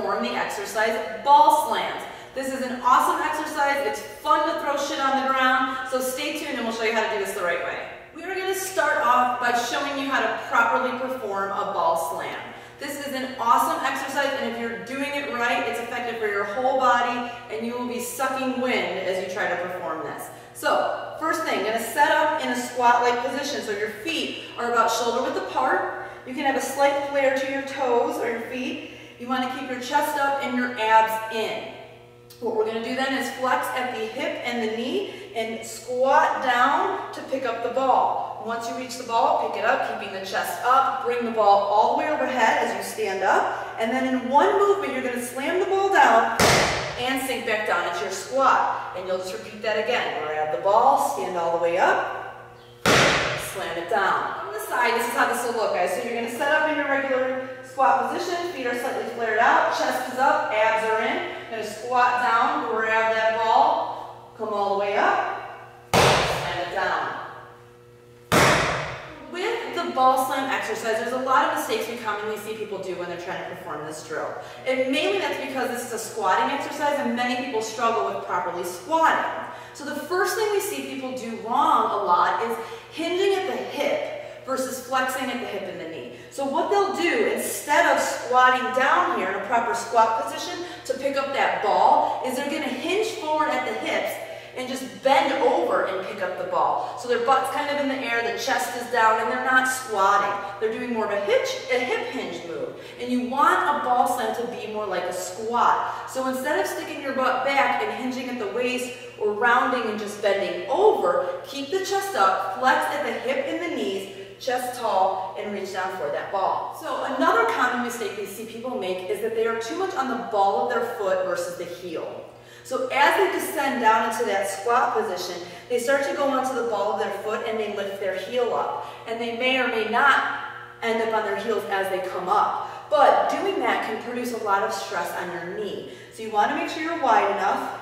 perform the exercise ball slams. This is an awesome exercise. It's fun to throw shit on the ground. So stay tuned and we'll show you how to do this the right way. We are going to start off by showing you how to properly perform a ball slam. This is an awesome exercise and if you're doing it right, it's effective for your whole body and you will be sucking wind as you try to perform this. So, first thing, going to set up in a squat-like position. So your feet are about shoulder width apart. You can have a slight flare to your toes or your feet. You want to keep your chest up and your abs in. What we're going to do then is flex at the hip and the knee and squat down to pick up the ball. Once you reach the ball, pick it up, keeping the chest up, bring the ball all the way overhead as you stand up, and then in one movement, you're going to slam the ball down and sink back down into your squat. And you'll just repeat that again. Grab the ball, stand all the way up, slam it down. On the side, this is how this will look, guys. So you're going to set up in your regular squat position, feet are slightly flared out, chest is up, abs are in. To squat down, grab that ball, come all the way up, and down. With the ball slam exercise, there's a lot of mistakes we commonly see people do when they're trying to perform this drill. And mainly that's because this is a squatting exercise and many people struggle with properly squatting. So the first thing we see people do wrong a lot is hinging at the hip versus flexing at the hip and the knee. So what they'll do, instead of squatting down here in a proper squat position to pick up that ball, is they're going to hinge forward at the hips and just bend over and pick up the ball. So their butt's kind of in the air, the chest is down, and they're not squatting. They're doing more of a, hitch, a hip hinge move. And you want a ball slam to be more like a squat. So instead of sticking your butt back and hinging at the waist or rounding and just bending over, keep the chest up, flex at the hip and the knees, chest tall, and reach down for that ball. So another common mistake we see people make is that they are too much on the ball of their foot versus the heel. So as they descend down into that squat position, they start to go onto the ball of their foot and they lift their heel up. And they may or may not end up on their heels as they come up. But doing that can produce a lot of stress on your knee. So you want to make sure you're wide enough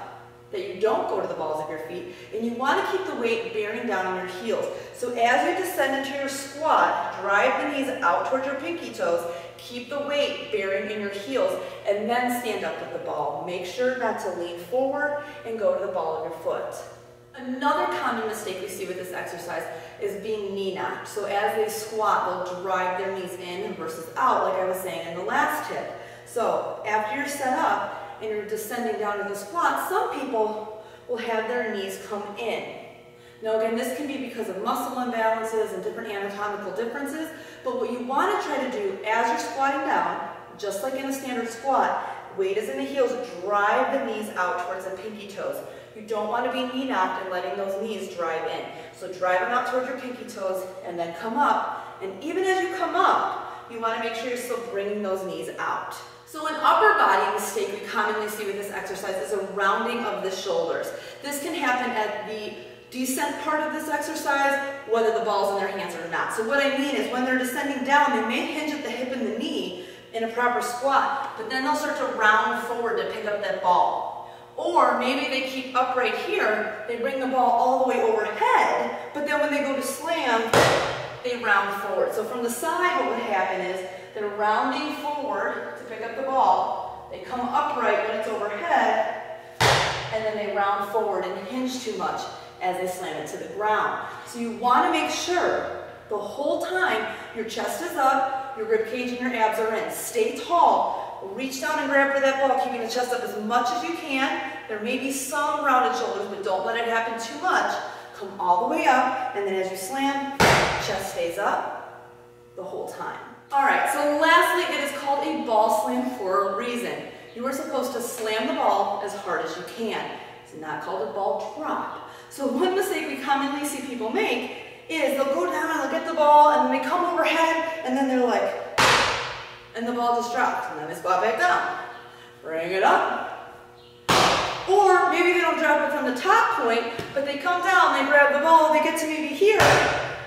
that you don't go to the balls of your feet, and you want to keep the weight bearing down on your heels. So as you descend into your squat, drive the knees out towards your pinky toes, keep the weight bearing in your heels, and then stand up with the ball. Make sure not to lean forward and go to the ball of your foot. Another common mistake we see with this exercise is being knee knocked. So as they squat, they'll drive their knees in versus out, like I was saying in the last tip. So after you're set up, and you're descending down to the squat, some people will have their knees come in. Now again, this can be because of muscle imbalances and different anatomical differences, but what you want to try to do as you're squatting down, just like in a standard squat, weight is in the heels, drive the knees out towards the pinky toes. You don't want to be knee knocked and letting those knees drive in. So drive them out towards your pinky toes and then come up. And even as you come up, you want to make sure you're still bringing those knees out. So an upper body mistake we commonly see with this exercise is a rounding of the shoulders. This can happen at the descent part of this exercise, whether the ball's in their hands or not. So what I mean is when they're descending down, they may hinge at the hip and the knee in a proper squat, but then they'll start to round forward to pick up that ball. Or maybe they keep upright here, they bring the ball all the way overhead, but then when they go to slam, they round forward. So from the side, what would happen is they're rounding forward pick up the ball. They come upright when it's overhead, and then they round forward and hinge too much as they slam it to the ground. So you want to make sure the whole time your chest is up, your rib cage and your abs are in. Stay tall. Reach down and grab for that ball, keeping the chest up as much as you can. There may be some rounded shoulders, but don't let it happen too much. Come all the way up, and then as you slam, chest stays up the whole time. All right, so lastly, it is called a ball slam for a reason. You are supposed to slam the ball as hard as you can. It's not called a ball drop. So one mistake we commonly see people make is they'll go down and they'll get the ball and then they come overhead and then they're like, and the ball just drops and then they squat back down. Bring it up. Or maybe they don't drop it from the top point, but they come down, they grab the ball, they get to maybe here,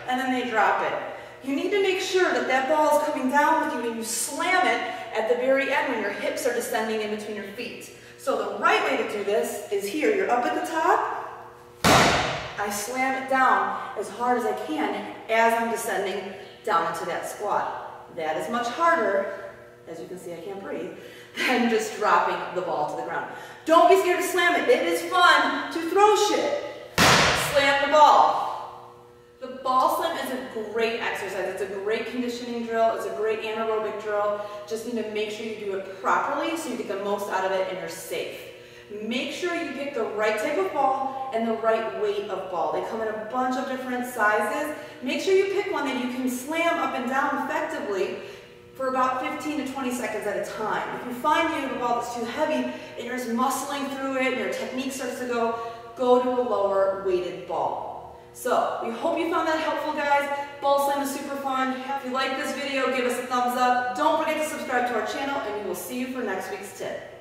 and then they drop it. You need to make sure that that ball is coming down with you and you slam it at the very end when your hips are descending in between your feet. So the right way to do this is here. You're up at the top. I slam it down as hard as I can as I'm descending down into that squat. That is much harder, as you can see I can't breathe, than just dropping the ball to the ground. Don't be scared to slam it. It is fun to throw shit. Slam the ball. The ball slam is a great exercise. It's a great conditioning drill. It's a great anaerobic drill. Just need to make sure you do it properly so you get the most out of it and you're safe. Make sure you pick the right type of ball and the right weight of ball. They come in a bunch of different sizes. Make sure you pick one that you can slam up and down effectively for about 15 to 20 seconds at a time. If you find you have a ball that's too heavy and you're just muscling through it and your technique starts to go, go to a lower weighted ball. So we hope you found that helpful guys. Ball slam is super fun. If you like this video, give us a thumbs up. Don't forget to subscribe to our channel and we will see you for next week's tip.